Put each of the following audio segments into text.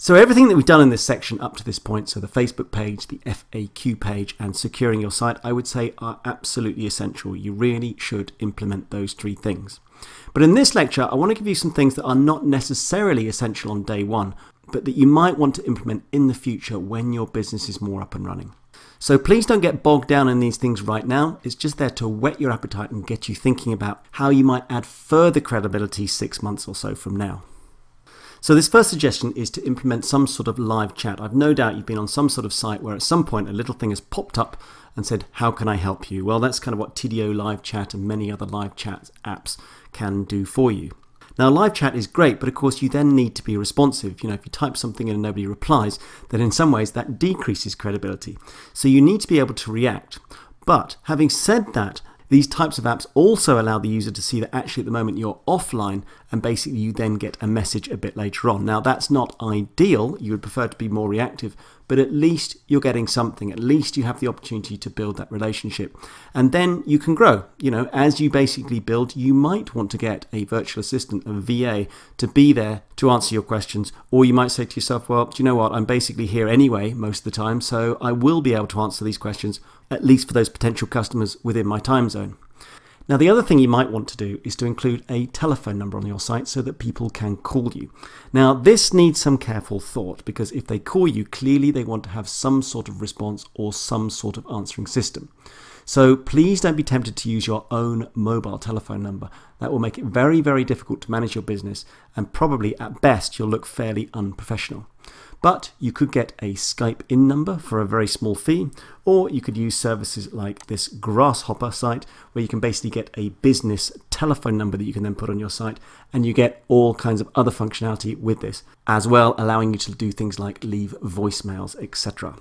So everything that we've done in this section up to this point, so the Facebook page, the FAQ page, and securing your site, I would say are absolutely essential. You really should implement those three things. But in this lecture, I want to give you some things that are not necessarily essential on day one, but that you might want to implement in the future when your business is more up and running. So please don't get bogged down in these things right now. It's just there to whet your appetite and get you thinking about how you might add further credibility six months or so from now. So this first suggestion is to implement some sort of live chat. I've no doubt you've been on some sort of site where at some point a little thing has popped up and said, how can I help you? Well, that's kind of what Tidio Live Chat and many other live chat apps can do for you. Now, live chat is great, but of course, you then need to be responsive. You know, if you type something in and nobody replies, then in some ways that decreases credibility. So you need to be able to react. But having said that, these types of apps also allow the user to see that actually at the moment you're offline and basically you then get a message a bit later on. Now that's not ideal, you would prefer to be more reactive, but at least you're getting something. At least you have the opportunity to build that relationship. And then you can grow. You know, as you basically build, you might want to get a virtual assistant, a VA, to be there to answer your questions. Or you might say to yourself, well, do you know what? I'm basically here anyway most of the time, so I will be able to answer these questions, at least for those potential customers within my time zone. Now, the other thing you might want to do is to include a telephone number on your site so that people can call you. Now, this needs some careful thought because if they call you, clearly they want to have some sort of response or some sort of answering system. So please don't be tempted to use your own mobile telephone number. That will make it very, very difficult to manage your business and probably at best you'll look fairly unprofessional. But you could get a Skype in number for a very small fee, or you could use services like this Grasshopper site where you can basically get a business telephone number that you can then put on your site, and you get all kinds of other functionality with this, as well allowing you to do things like leave voicemails, etc.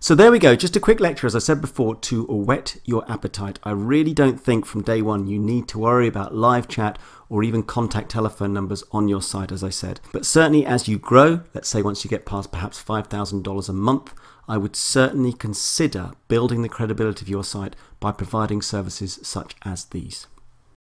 So there we go, just a quick lecture, as I said before, to whet your appetite. I really don't think from day one you need to worry about live chat or even contact telephone numbers on your site, as I said. But certainly as you grow, let's say once you get past perhaps $5,000 a month, I would certainly consider building the credibility of your site by providing services such as these.